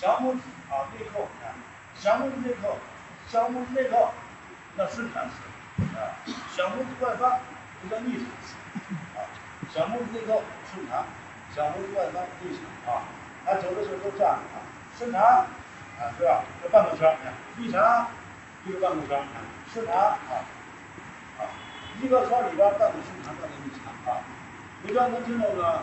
小拇指啊内扣啊，小拇指内扣，小拇指内扣，那顺产式啊，小拇指外翻，这叫逆产啊，小拇指内扣顺产，小拇指外翻逆产啊，他走的时候都这样啊，顺产啊，是吧？这半个圈儿，逆产一个半个圈儿，顺产啊啊，一个圈里边半个顺产，半个逆产啊，你这样能听懂吗？